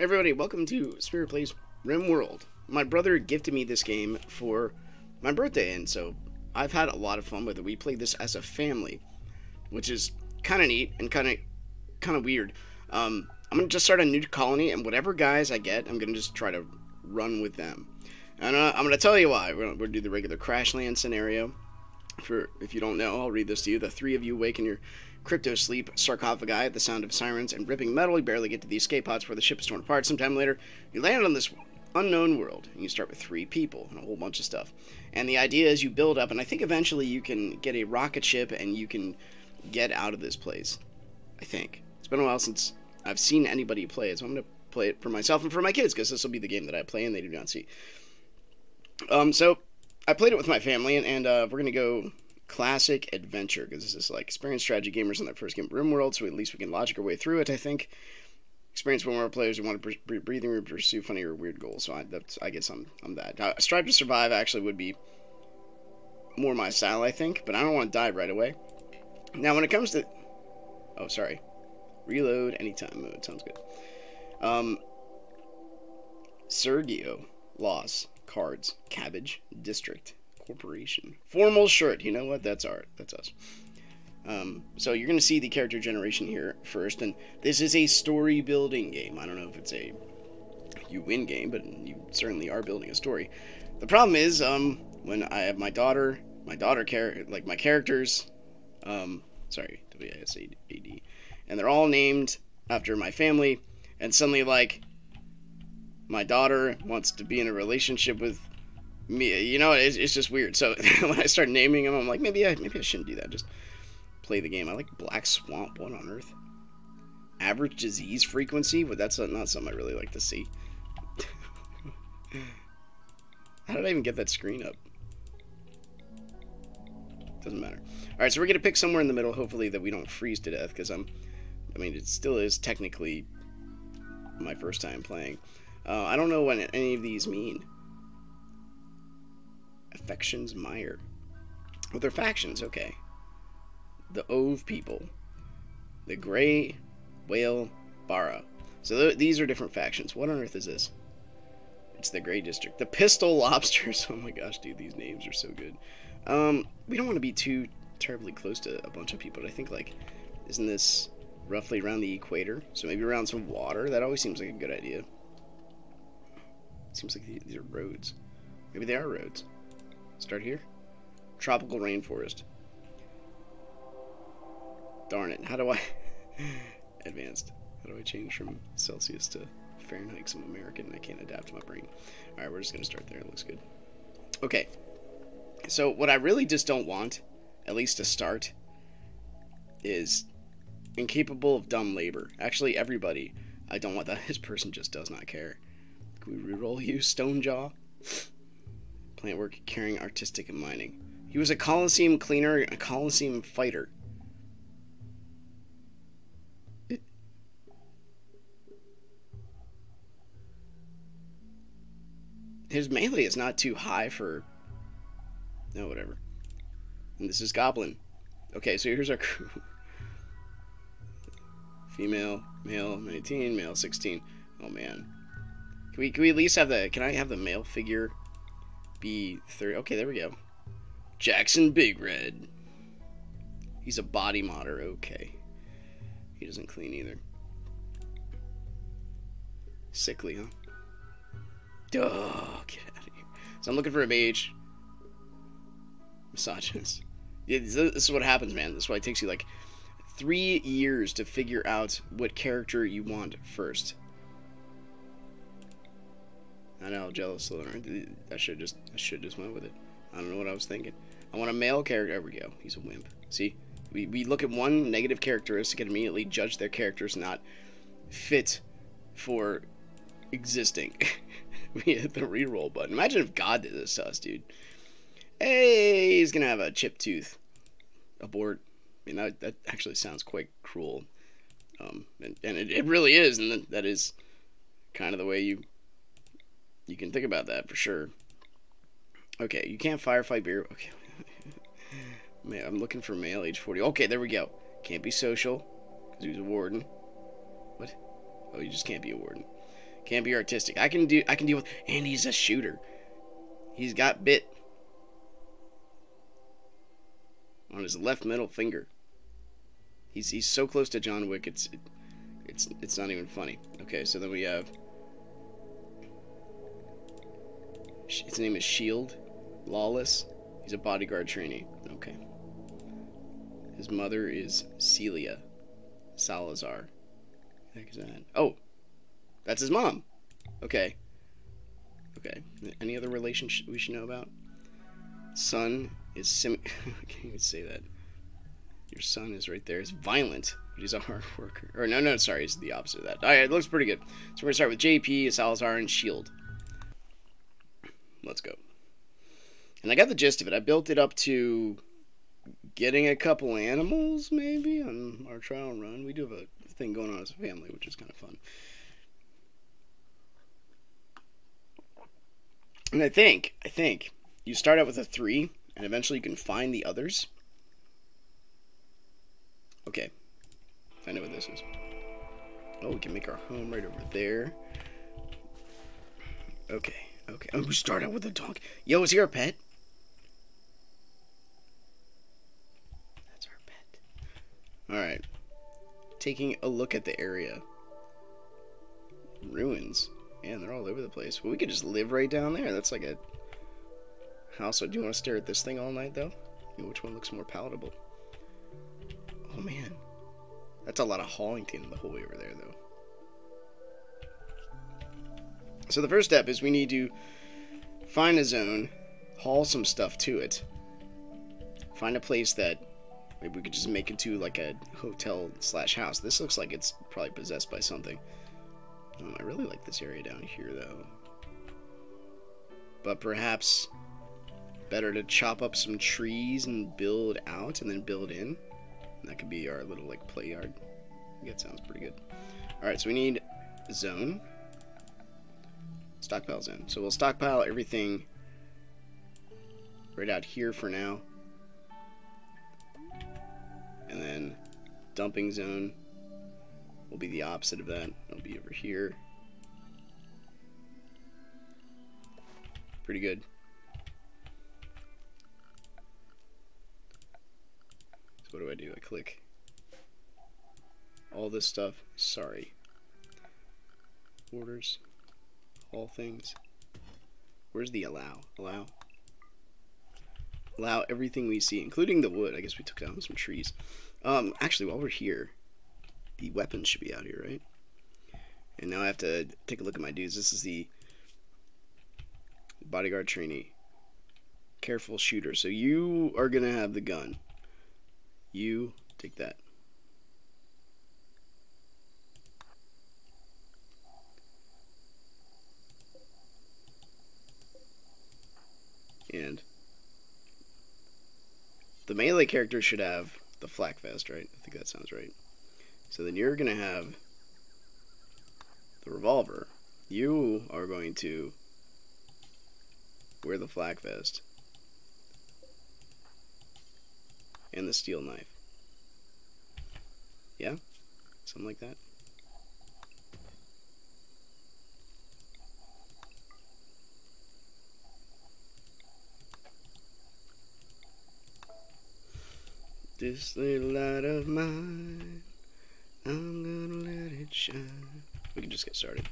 Everybody, welcome to Spirit Plays RimWorld. My brother gifted me this game for my birthday, and so I've had a lot of fun with it. We played this as a family, which is kind of neat and kind of kind of weird. Um, I'm gonna just start a new colony, and whatever guys I get, I'm gonna just try to run with them. And uh, I'm gonna tell you why. We're gonna, do the regular crash land scenario. For if you don't know, I'll read this to you. The three of you wake in your crypto sleep sarcophagi the sound of sirens and ripping metal. You barely get to the escape pods where the ship is torn apart. Sometime later, you land on this unknown world, and you start with three people and a whole bunch of stuff. And the idea is you build up, and I think eventually you can get a rocket ship and you can get out of this place. I think it's been a while since I've seen anybody play it, so I'm gonna play it for myself and for my kids because this will be the game that I play and they do not see. Um, so I played it with my family, and, and uh, we're gonna go classic adventure because this is like experienced strategy gamers in their first game RimWorld, so at least we can logic our way through it. I think experienced when we're players who want to bre- breathe and pursue funny or weird goals. So I, I guess I'm I'm that. Uh, Strive to survive actually would be more my style, I think, but I don't want to die right away. Now when it comes to oh sorry, reload anytime mode sounds good. Um, Sergio loss cards cabbage district corporation formal shirt. You know what? That's art. That's us. Um, so you're going to see the character generation here first, and this is a story building game. I don't know if it's a you win game, but you certainly are building a story. The problem is, um, when I have my daughter, my daughter char- like my characters, um, sorry, W-I-S-A-D, and they're all named after my family, and suddenly like my daughter wants to be in a relationship with me. You know, it's, it's just weird. So when I start naming them, I'm like, maybe I maybe I shouldn't do that. Just play the game. I like Black Swamp. What on earth? Average disease frequency? But that's not something I really like to see. How did I even get that screen up? Doesn't matter. Alright, so we're to pick somewhere in the middle, hopefully, that we don't freeze to death, because I'm... I mean, it still is technically my first time playing. Uh, I don't know what any of these mean. Affections Meyer. Well, they're factions, okay. The Ove people. The Grey Whale Bara. So th these are different factions. What on earth is this? It's the Grey District. The Pistol Lobsters. Oh my gosh, dude, these names are so good. Um, we don't want to be too terribly close to a bunch of people, but I think, like, isn't this roughly around the equator? So maybe around some water? That always seems like a good idea. Seems like these are roads. Maybe they are roads. Start here. Tropical rainforest. Darn it. How do I... Advanced. How do I change from Celsius to Fahrenheit? Because I'm American and I can't adapt to my brain. Alright, we're just going to start there. It looks good. Okay. So, what I really just don't want, at least to start, is incapable of dumb labor. Actually, everybody. I don't want that. This person just does not care. Can we reroll you, Stonejaw? Plant work, carrying artistic and mining. He was a Coliseum cleaner, a Coliseum fighter. It... His melee is not too high for... No, whatever. And this is Goblin. Okay, so here's our crew. Female, male 19, male 16. Oh man. Can we, can we at least have the... Can I have the male figure be 30? Okay, there we go. Jackson Big Red. He's a body modder. Okay. He doesn't clean either. Sickly, huh? Oh, get out of here. So I'm looking for a mage. Misogynist. Yeah, this is what happens, man. This is why it takes you like three years to figure out what character you want first. I know, jealous Slytherin. I should just I should just went with it. I don't know what I was thinking. I want a male character. There we go. He's a wimp. See, we, we look at one negative characteristic and immediately judge their characters not fit for existing. we hit the reroll button. Imagine if God did this to us, dude. Hey, he's gonna have a chip tooth. Abort. I mean, that, that actually sounds quite cruel. Um, and, and it, it really is, and that is kind of the way you you can think about that for sure. Okay, you can't firefight beer. Okay. Man, I'm looking for male age 40. Okay, there we go. Can't be social because he was a warden. What? Oh, you just can't be a warden. Can't be artistic. I can do. I can deal with. And he's a shooter. He's got bit on his left middle finger. He's he's so close to John Wick. It's it, it's it's not even funny. Okay, so then we have. His name is Shield, Lawless. He's a bodyguard trainee. Okay. His mother is Celia Salazar. Oh, that's his mom. Okay. Okay. Any other relationship we should know about? Son is sim. I can't even say that. Your son is right there. He's violent, but he's a hard worker. Or no, no, sorry, he's the opposite of that. All right, it looks pretty good. So we're gonna start with JP, Salazar, and Shield. Let's go. And I got the gist of it. I built it up to getting a couple animals, maybe, on our trial run. We do have a thing going on as a family, which is kind of fun. And I think, I think, you start out with a three, and eventually you can find the others. Okay. I know what this is. Oh, we can make our home right over there. Okay, okay. Oh, we start out with a dog. Yo, is here a pet? That's our pet. Alright. Taking a look at the area. Ruins. Man, they're all over the place. Well, we could just live right down there. That's like a house. So do you want to stare at this thing all night, though? which one looks more palatable? Oh, man. That's a lot of hauling the whole way over there, though. So the first step is we need to find a zone, haul some stuff to it, find a place that maybe we could just make into like a hotel slash house. This looks like it's probably possessed by something. Um, I really like this area down here, though. But perhaps better to chop up some trees and build out and then build in. That could be our little like play yard. That sounds pretty good. Alright, so we need zone. Stockpile zone. So we'll stockpile everything right out here for now. And then dumping zone will be the opposite of that. It'll be over here. Pretty good. So what do I do? I click all this stuff. Sorry. Orders. All things. Where's the allow? Allow. Allow everything we see, including the wood. I guess we took down some trees. Um, actually, while we're here, the weapons should be out here, right? And now I have to take a look at my dudes. This is the bodyguard trainee. Careful shooter. So you are going to have the gun. You take that. And the melee character should have the flak vest, right? I think that sounds right. So then you're going to have the revolver. You are going to wear the flak vest and the steel knife. Yeah? Something like that. This little light of mine I'm gonna let it shine. We can just get started.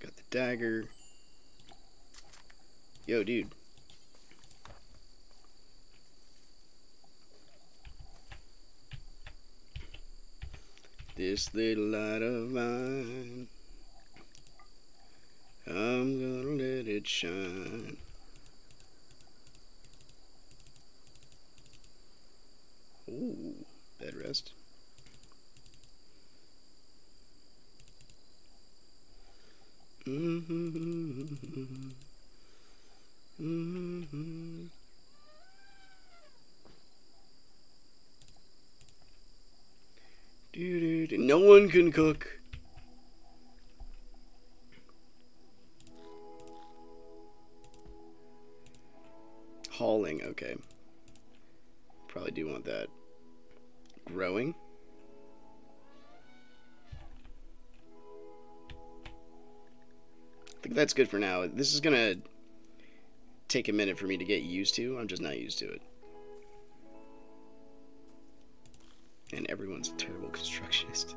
Got the dagger. Yo, dude. This little light of mine, I'm gonna let it shine. Ooh, bed rest. Mm-hmm. Mm-hmm. Dude, no one can cook. Hauling, okay. Probably do want that growing. I think that's good for now. This is going to take a minute for me to get used to. I'm just not used to it. And everyone's a terrible constructionist.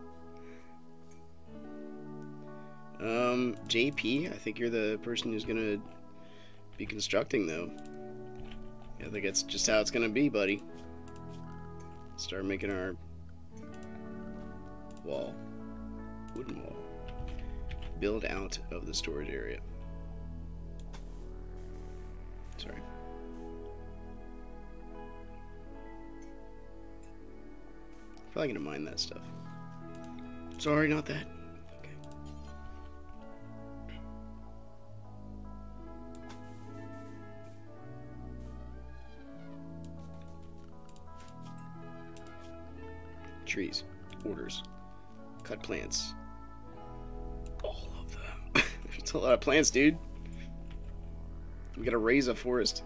Um, JP, I think you're the person who's gonna be constructing, though. I think that's just how it's gonna be, buddy. Start making our wall. Wooden wall. Build out of the storage area. Sorry. Probably gonna mine that stuff. Sorry, not that. Trees. Orders. Cut plants. All of them. It's a lot of plants, dude. We gotta raise a forest.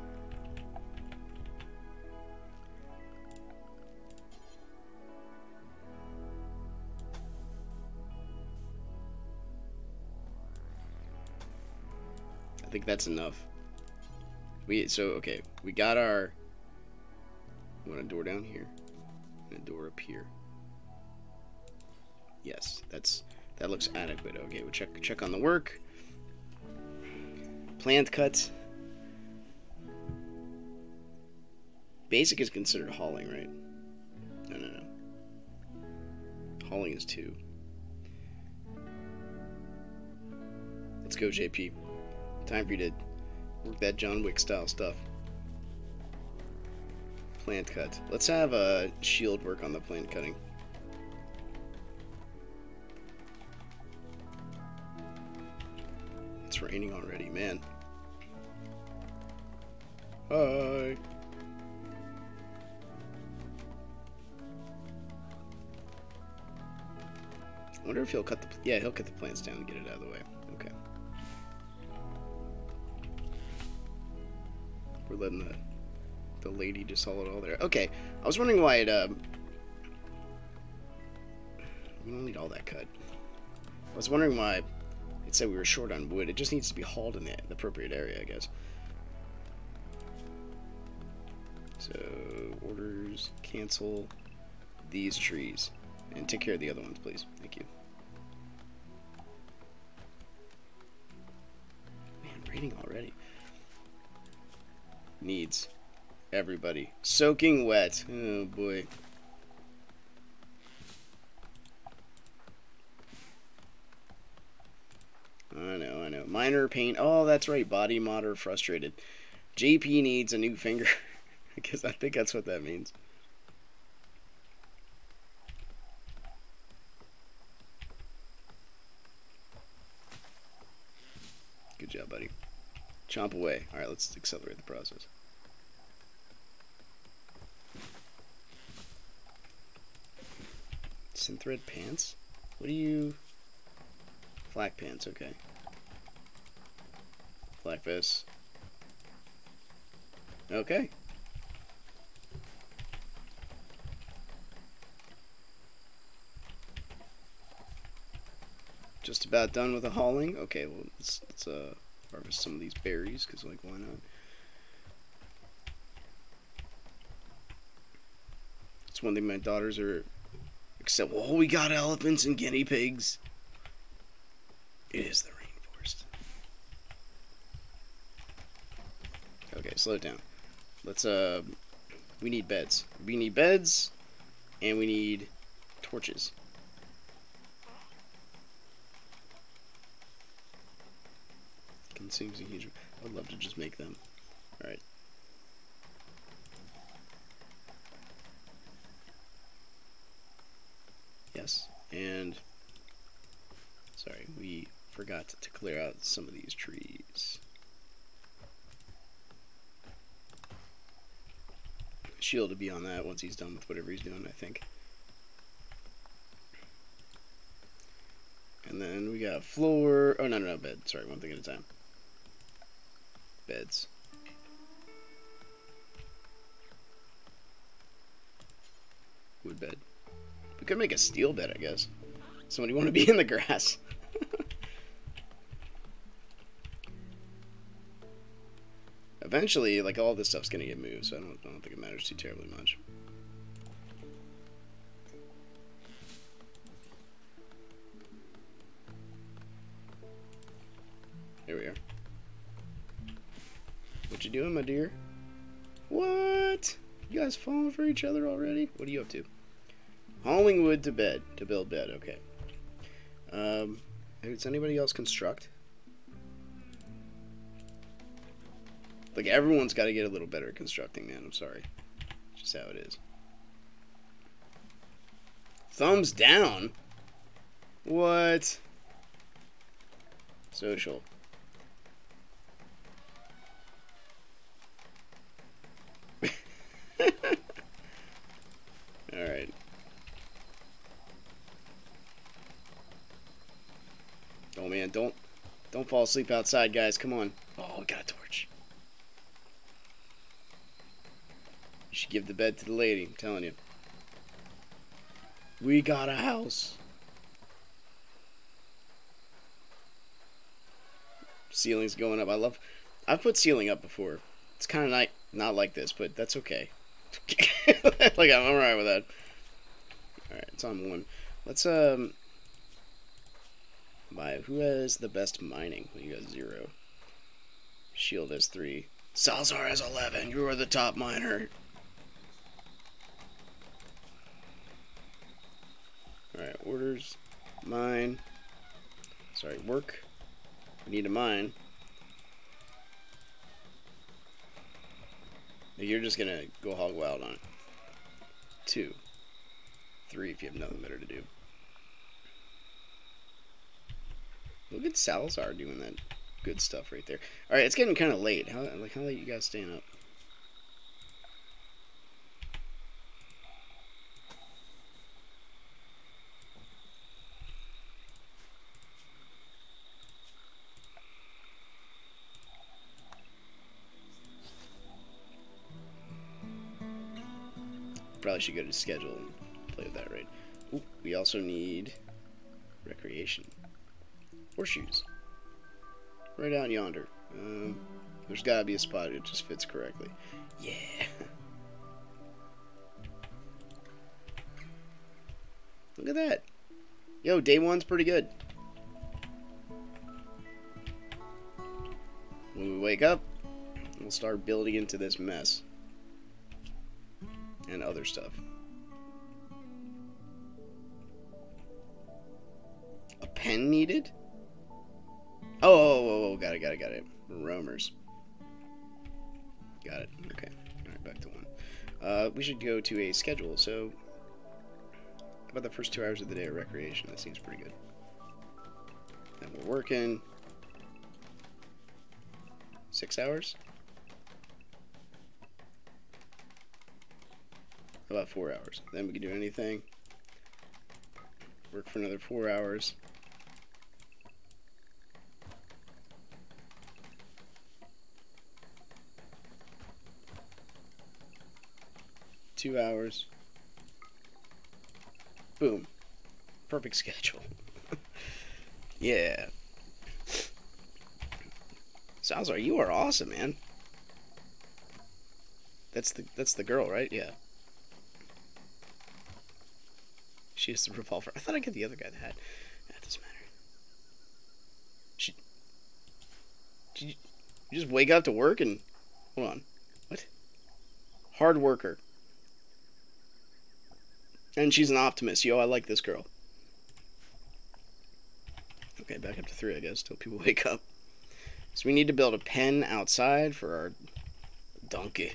I think that's enough. We so okay. We got our. We want a door down here, and a door up here. Yes, that's that looks adequate. Okay, we'll check check on the work. Plant cut. Basic is considered hauling, right? No, no, no. Hauling is two. Let's go, JP. Time for you to work that John Wick style stuff. Plant cut. Let's have a shield work on the plant cutting. Raining already, man. Hi. I wonder if he'll cut the yeah he'll cut the plants down and get it out of the way. Okay. We're letting the the lady just haul it all there. Okay, I was wondering why it um. We don't need all that cut. I was wondering why it said we were short on wood. It just needs to be hauled in the, the appropriate area, I guess. So orders cancel these trees and take care of the other ones, please. Thank you. Man, raining already. Needs everybody soaking wet. Oh boy. I know, I know. Minor pain. Oh, that's right. Body modder frustrated. JP needs a new finger. Because I think that's what that means. Good job, buddy. Chomp away. Alright, let's accelerate the process. Synthread pants? What do you... Flak pants, okay. Flak this. Okay. Just about done with the hauling. Okay, well, let's, let's uh, harvest some of these berries, because, like, why not? It's one thing my daughters are... Except, well, we got elephants and guinea pigs. It is the rainforest. Okay, slow it down. Let's, uh... We need beds. We need beds, and we need torches. Consumes a huge... I would love to just make them. Alright. Yes, and... Sorry, we forgot to clear out some of these trees. Shield to be on that once he's done with whatever he's doing, I think. And then we got floor. Oh, no, no, no, bed. Sorry, one thing at a time. Beds. Wood bed. We could make a steel bed, I guess. Somebody want to be in the grass. Eventually, like all this stuff's gonna get moved, so I don't, I don't think it matters too terribly much. Here we are. What you doing, my dear? What? You guys falling for each other already? What are you up to? Hauling wood to bed. To build bed, okay. Um, does anybody else construct? Like, everyone's got to get a little better at constructing, man. I'm sorry. Just how it is. Thumbs down? What? Social. Alright. Oh man, don't don't fall asleep outside, guys. Come on. Oh, we got a torch. Should give the bed to the lady, I'm telling you. We got a house. Ceiling's going up. I love I've put ceiling up before. It's kind of not not like this, but that's okay. like I'm alright with that. Alright, it's on one. Let's um buy who has the best mining? You got zero. Shield has three. Salazar has eleven. You are the top miner. Alright, orders. Mine. Sorry, work. We need a mine. You're just gonna go hog wild on it. Two. Three if you have nothing better to do. Look at Salazar doing that good stuff right there. Alright, it's getting kinda late. How like how late you guys staying up? Should go to schedule and play with that right. Ooh, we also need recreation. Horseshoes. Right out yonder. Um, there's gotta be a spot that just fits correctly. Yeah. Look at that. Yo, day one's pretty good. When we wake up, we'll start building into this mess and other stuff. A pen needed? Oh, oh, oh, oh, got it, got it, got it. Roamers. Got it. Okay. Alright, back to one. Uh, we should go to a schedule, so... about the first two hours of the day of recreation? That seems pretty good. And we're working... Six hours? About four hours. Then we can do anything. Work for another four hours. Two hours. Boom. Perfect schedule. yeah. Salazar, you are awesome, man. That's the that's the girl, right? Yeah. She has the revolver. I thought I'd get the other guy that had. That doesn't matter. She. Did you, you just wake up to work and. Hold on. What? Hard worker. And she's an optimist. Yo, I like this girl. Okay, back up to three, I guess, till people wake up. So we need to build a pen outside for our donkey.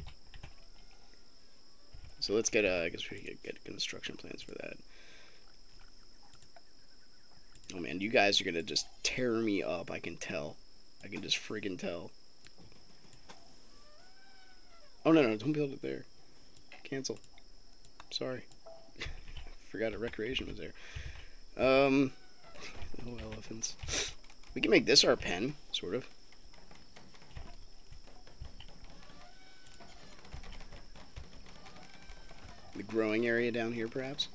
So let's get, uh, I guess we get, get construction plans for that. Oh man, you guys are gonna just tear me up, I can tell. I can just friggin' tell. Oh no, no, don't build it there. Cancel. Sorry. Forgot a recreation was there. Um, no elephants. We can make this our pen, sort of. The growing area down here, perhaps?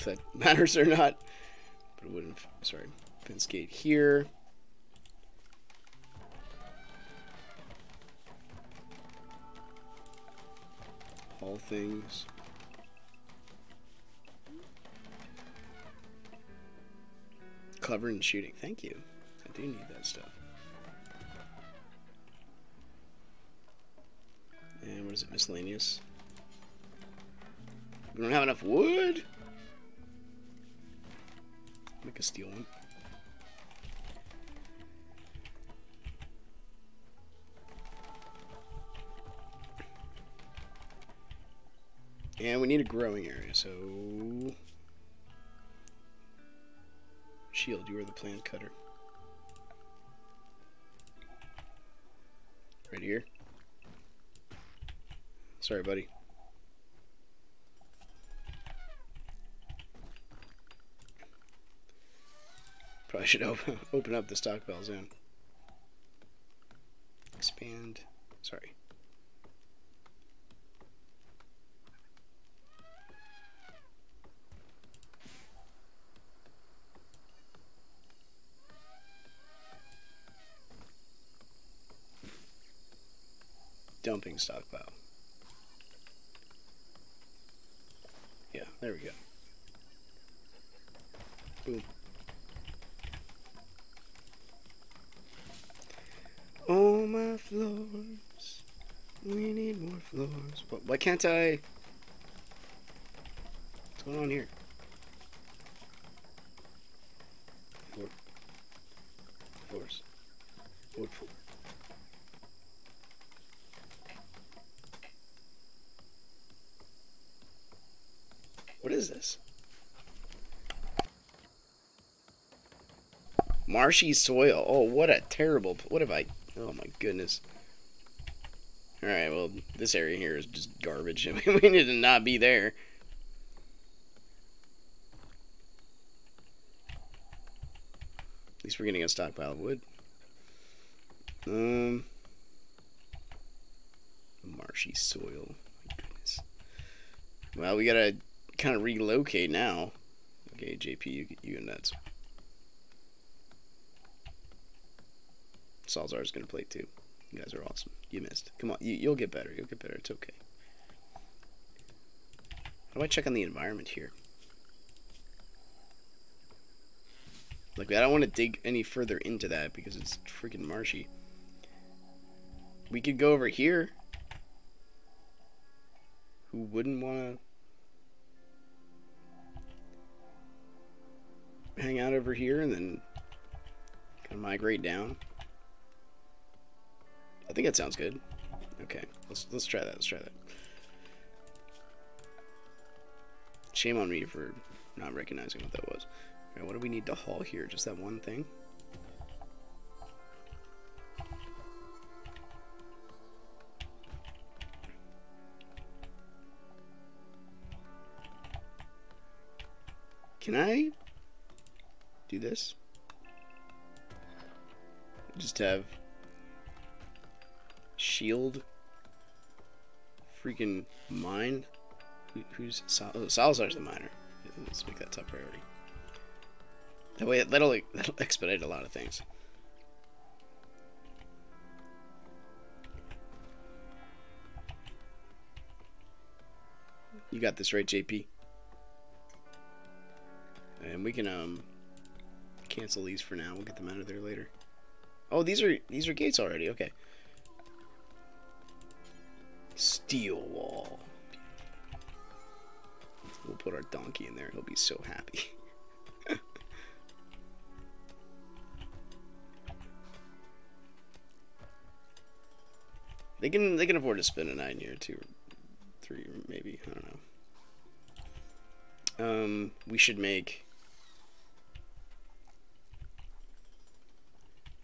If that matters or not. But it wouldn't. Sorry. Fence gate here. All things. Clever and shooting. Thank you. I do need that stuff. And what is it? Miscellaneous. We don't have enough wood. Make a steel one. And we need a growing area, so... Shield, you are the plant cutter. Right here. Sorry, buddy. Probably should open, open up the stockpile zone. Expand. Sorry. Dumping stockpile. Yeah, there we go. Boom. Oh my floors, we need more floors. But why can't I? What's going on here? Floor. Floors. Wood floor. What is this? Marshy soil. Oh, what a terrible. What have I. Oh my goodness. Alright, well, this area here is just garbage. we need to not be there. At least we're getting a stockpile of wood. Um. Marshy soil. My goodness. Well, we gotta kind of relocate now. Okay, JP, you, you and nuts. Salazar's gonna play too. You guys are awesome. You missed. Come on, you, you'll get better. You'll get better. It's okay. How do I check on the environment here? Like, I don't want to dig any further into that because it's freaking marshy. We could go over here. Who wouldn't want to hang out over here and then kind of migrate down? I think that sounds good. Okay, let's let's try that. Let's try that. Shame on me for not recognizing what that was. What do we need to haul here? Just that one thing? Can I do this? Just have shield freaking mine? Who, who's Sal oh, Salazar's the miner? Let's make that top priority. That way, that'll that'll expedite a lot of things. You got this right, JP. And we can um cancel these for now. We'll get them out of there later. Oh, these are these are gates already. Okay. Steel wall. We'll put our donkey in there. He'll be so happy. they can they can afford to spend a night here, two, three, maybe. I don't know. Um, we should make.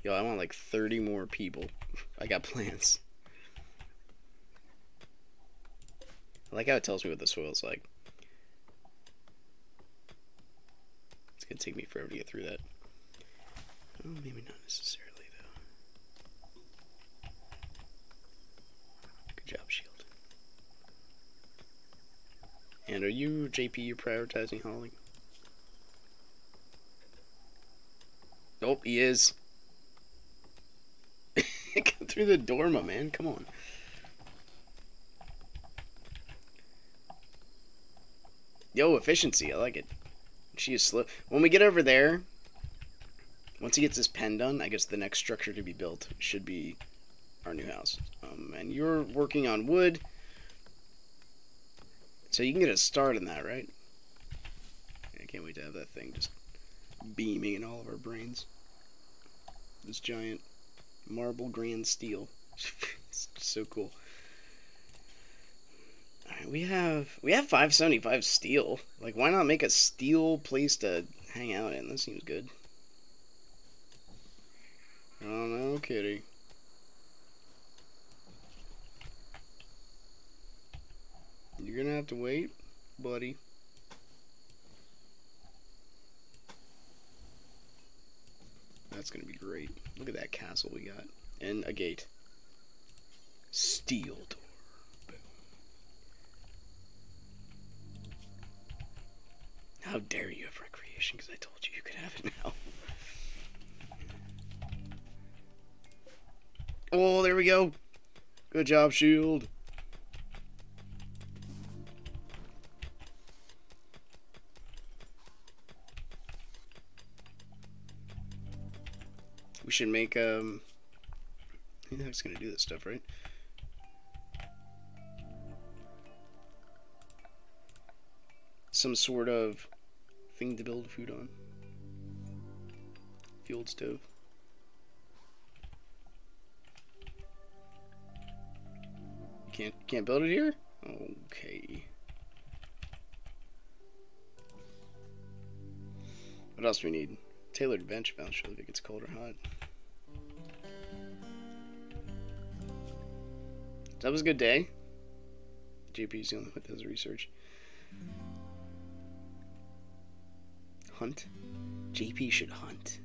Yo, I want like 30 more people. I got plans. I like how it tells me what the soil's like. It's gonna take me forever to get through that. Oh, maybe not necessarily, though. Good job, shield. And are you, JP, you prioritizing hauling? Nope, he is. Get through the dorma, man. Come on. Yo, efficiency. I like it. She is slow. When we get over there, once he gets his pen done, I guess the next structure to be built should be our new house. Um, and you're working on wood. So you can get a start on that, right? I can't wait to have that thing just beaming in all of our brains. This giant marble grand steel. it's so cool. We have we have 575 steel. Like why not make a steel place to hang out in? That seems good. Oh no, kitty. You're gonna have to wait, buddy. That's gonna be great. Look at that castle we got. And a gate. Steel door. How dare you have recreation, because I told you you could have it now. Oh, there we go. Good job, Shield. We should make, um... I think gonna do this stuff, right? Some sort of thing to build food on. Fueled stove. Can't can't build it here? Okay. What else do we need? Tailored bench eventually if it gets cold or hot. That was a good day. JP's the only one that does research. Hunt? JP should hunt.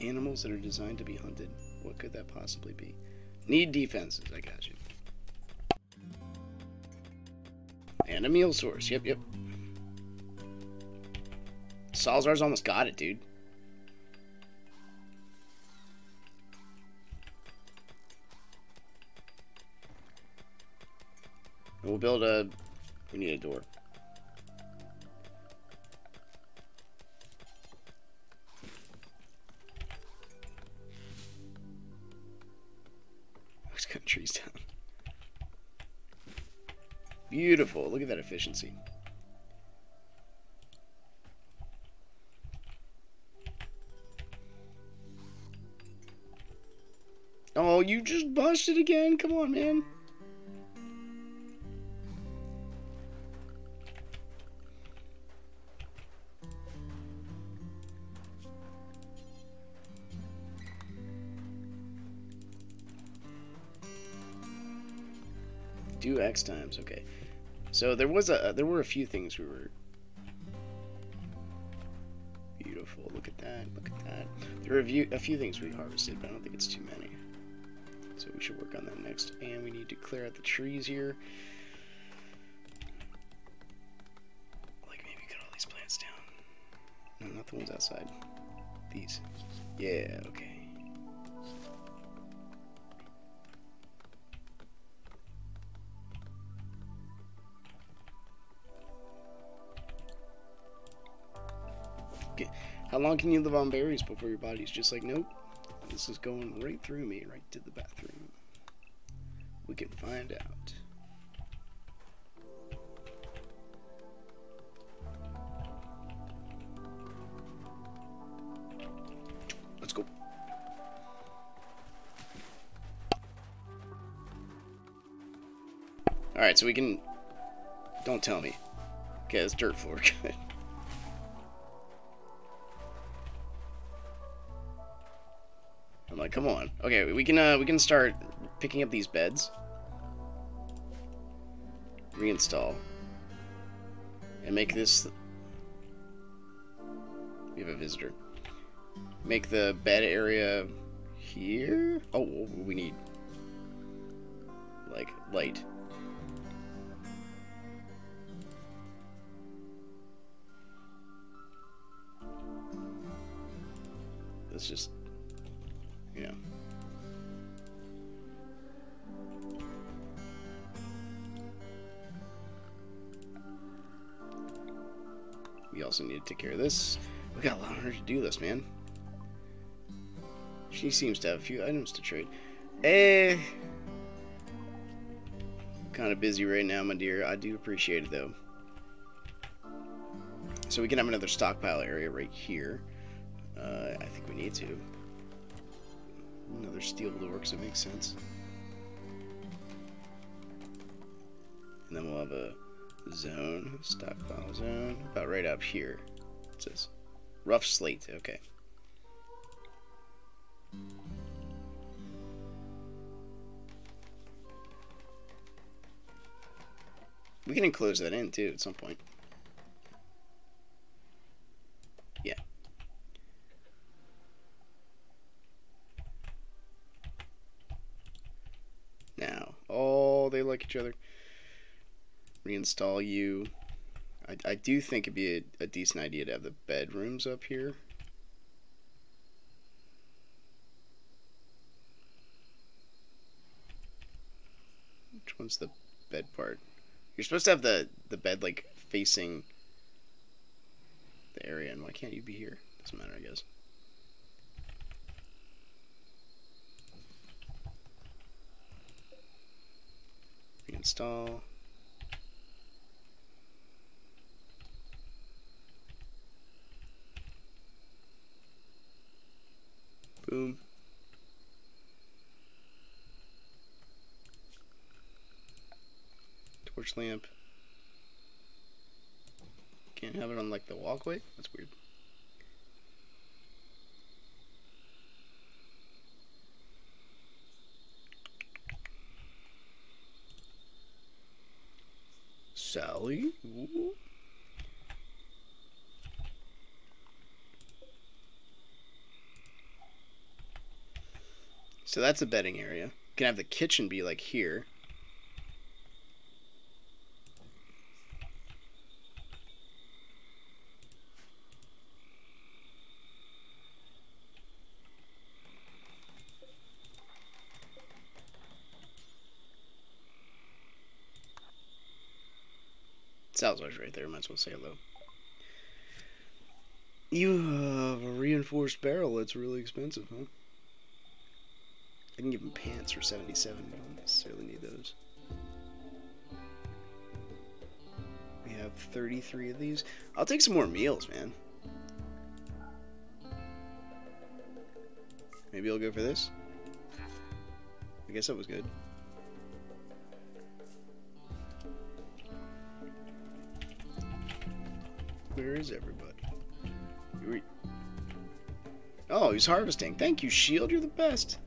Animals that are designed to be hunted. What could that possibly be? Need defenses. I got you. And a meal source. Yep, yep. Salazar's almost got it, dude. We'll build a... We need a door. Trees down. Beautiful. Look at that efficiency. Oh, you just busted again? Come on, man. Times. Okay. So there was a there were a few things we were beautiful. Look at that. Look at that. There were a few, a few things we harvested, but I don't think it's too many. So we should work on that next. And we need to clear out the trees here. Long can you live on berries before your body's just like, nope, this is going right through me, right to the bathroom? We can find out. Let's go. Alright, so we can... Don't tell me. Okay, that's dirt floor. Good. come on. Okay, we can uh, we can start picking up these beds. Reinstall. And make this... We have a visitor. Make the bed area here? Oh, we need... Like, light. It's just, take care of this. We got a lot of her to do this, man. She seems to have a few items to trade. Eh. Kind of busy right now, my dear. I do appreciate it, though. So we can have another stockpile area right here. Uh, I think we need to. Another steel door, because it makes sense. And then we'll have a zone, stockpile zone, about right up here. Rough slate, okay. We can enclose that in too at some point. Yeah. Now, oh, they like each other. Reinstall you. I, I do think it'd be a, a decent idea to have the bedrooms up here. Which one's the bed part? You're supposed to have the, the bed, like, facing the area, and why can't you be here? Doesn't matter, I guess. Reinstall. Boom. Torch lamp. Can't have it on like the walkway? That's weird. Sally? Ooh. So that's a bedding area. You can have the kitchen be like here. Salazar's right there. Might as well say hello. You have a reinforced barrel. It's really expensive, huh? I can give him pants for 77. We don't necessarily need those. We have 33 of these. I'll take some more meals, man. Maybe I'll go for this. I guess that was good. Where is everybody? Oh, he's harvesting. Thank you, Shield. You're the best.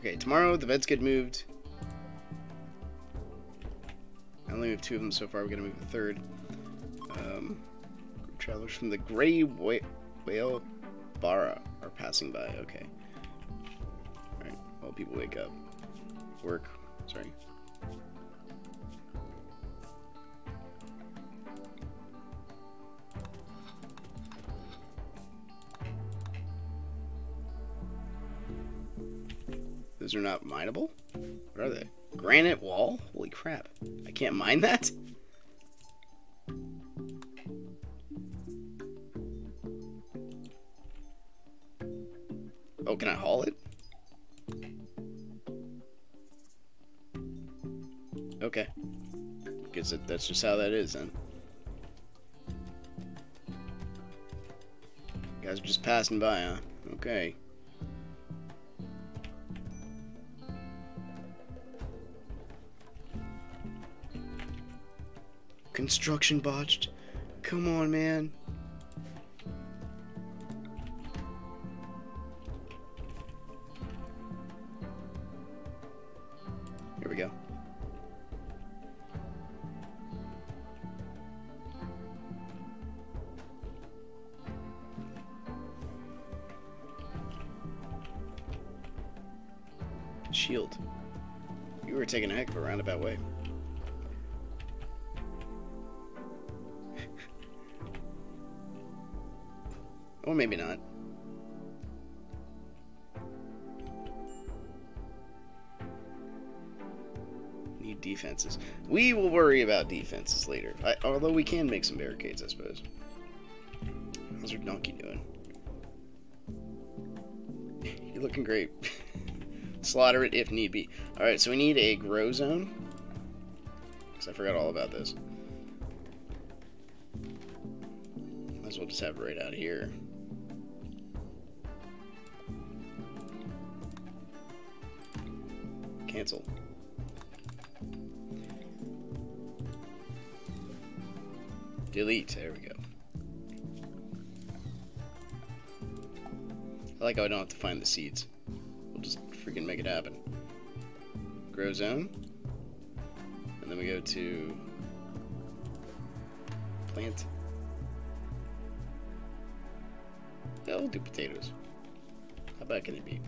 Okay, tomorrow the beds get moved. I only moved two of them so far. We're gonna move a third. Um, travelers from the Gray Whale Bara are passing by. Okay. Alright, while people wake up. Work. Sorry. Those are not mineable? What are they? Granite wall? Holy crap. I can't mine that? Oh, can I haul it? Okay. Guess it, that's just how that is then. You guys are just passing by, huh? Okay. Construction botched. Come on, man. Here we go. Shield. You were taking a heck of a roundabout way. Or maybe not. Need defenses. We will worry about defenses later. I, although we can make some barricades, I suppose. How's your donkey doing? You're looking great. Slaughter it if need be. Alright, so we need a grow zone. Because I forgot all about this. Might as well just have it right out here. Delete. There we go. I like how I don't have to find the seeds. We'll just freaking make it happen. Grow zone. And then we go to plant. Yeah, we'll do potatoes. How bad can it be?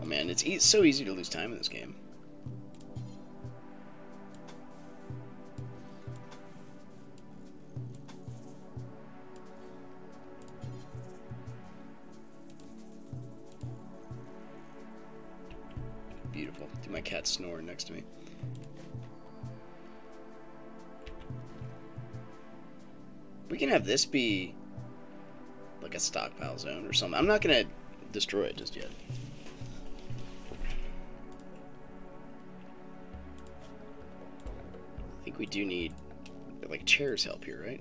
Oh man, it's e so easy to lose time in this game. Next to me. We can have this be like a stockpile zone or something. I'm not gonna destroy it just yet. I think we do need like chairs help here, right?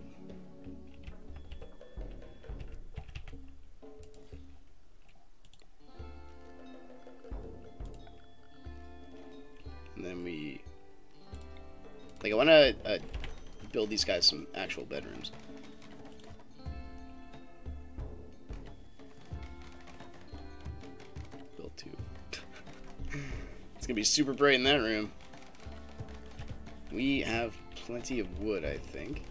Guys some actual bedrooms. Build two. it's gonna be super bright in that room. We have plenty of wood, I think.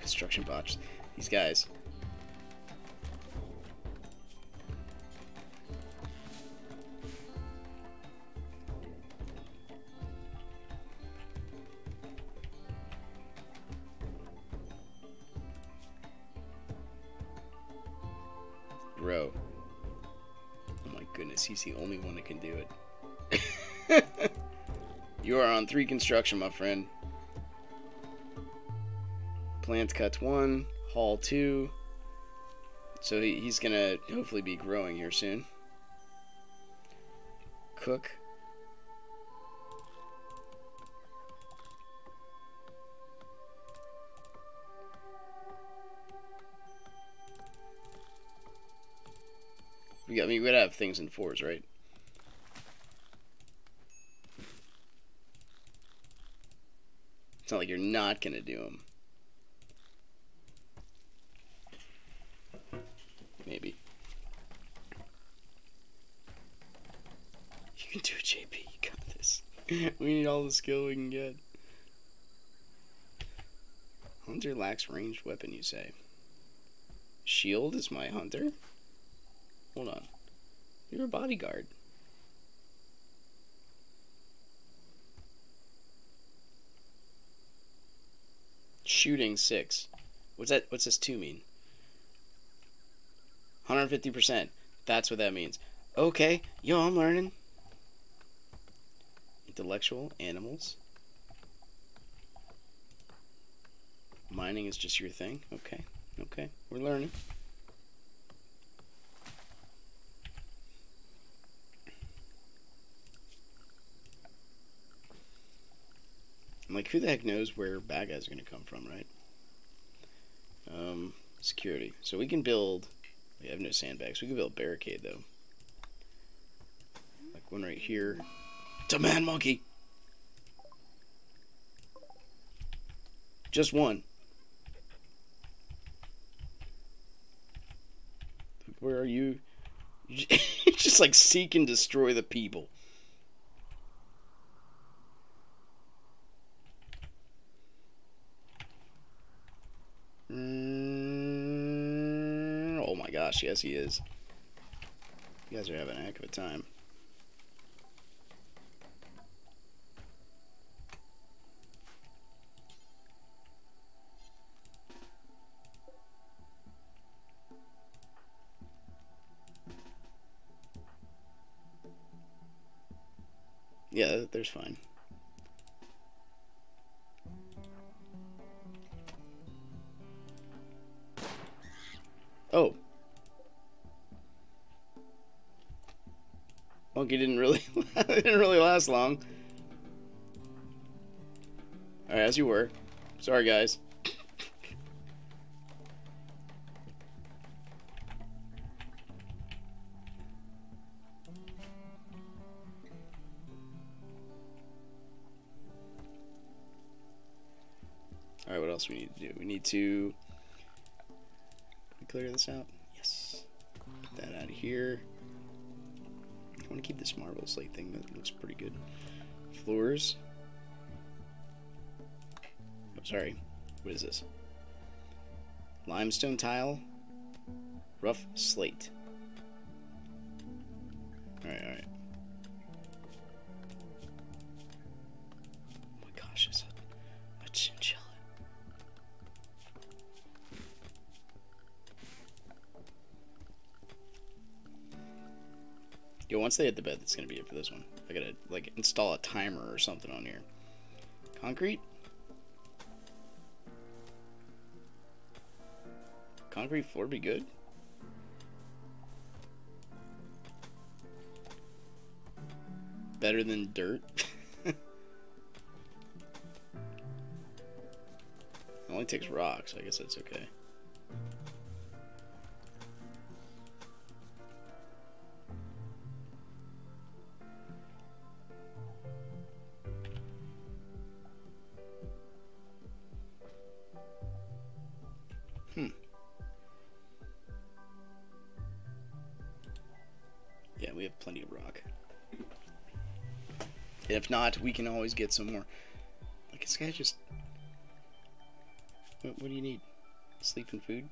Construction botch. These guys. Oh my goodness, he's the only one that can do it. you are on three construction, my friend. Plant cuts one, haul two. So he, he's gonna hopefully be growing here soon. Cook. We gotta have things in fours, right? It's not like you're not gonna do them. Maybe. You can do it, JP. You got this. we need all the skill we can get. Hunter lacks ranged weapon, you say? Shield is my hunter? Hold on. You're a bodyguard. Shooting six. What's that? What's this two mean? 150%. That's what that means. Okay, yo, I'm learning. Intellectual animals. Mining is just your thing. Okay, okay, we're learning. Like, who the heck knows where bad guys are going to come from, right? Um, security. So we can build. We have no sandbags. We can build a barricade though. Like one right here. It's a man monkey. Just one. Where are you? just like seek and destroy the people. gosh, yes he is. You guys are having a heck of a time. Yeah, there's fine. Oh, Monkey didn't really didn't really last long. Alright, as you were. Sorry guys. Alright, what else we need to do? We need to clear this out. Yes. Get that out of here. Want to keep this marble slate thing. That looks pretty good. Floors. Oh, sorry. What is this? Limestone tile. Rough slate. Once hit the bed, that's gonna be it for this one. I gotta like install a timer or something on here. Concrete. Concrete floor be good. Better than dirt. only takes rocks. I guess that's okay. We can always get some more. Like, this guy just... What, what do you need? Sleep and food?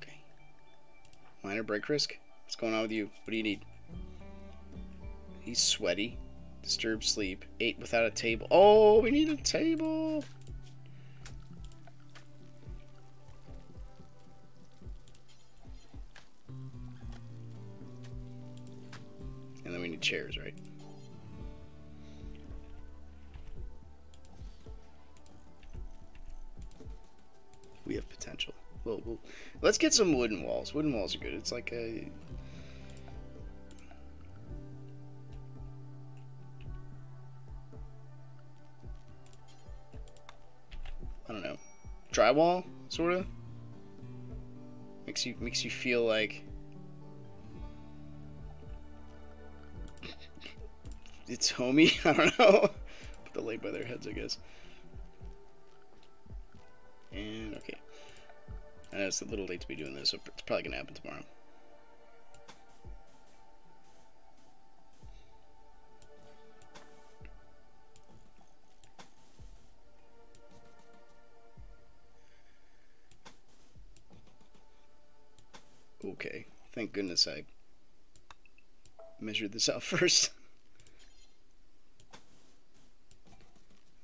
Okay. Minor break risk? What's going on with you? What do you need? He's sweaty. Disturbed sleep. Ate without a table. Oh, we need a table! Get some wooden walls. Wooden walls are good. It's like a. I don't know. Drywall, sort of. Makes you makes you feel like it's homey. I don't know. Put the light by their heads, I guess. And okay. I know it's a little late to be doing this, so it's probably gonna happen tomorrow. Okay. Thank goodness I measured this out first.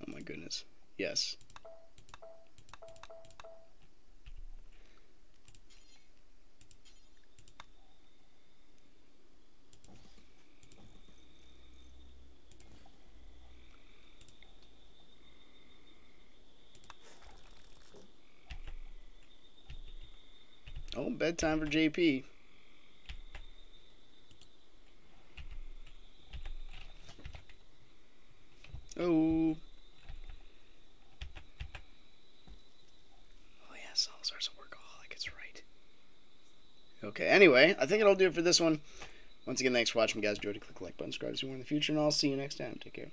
Oh my goodness. Yes. Oh, bedtime for JP. Oh. Oh yeah, Salazar's a workaholic, oh, it's right. Okay, anyway, I think it'll do it for this one. Once again, thanks for watching, guys. Enjoy to click the like button, subscribe to see more in the future, and I'll see you next time. Take care.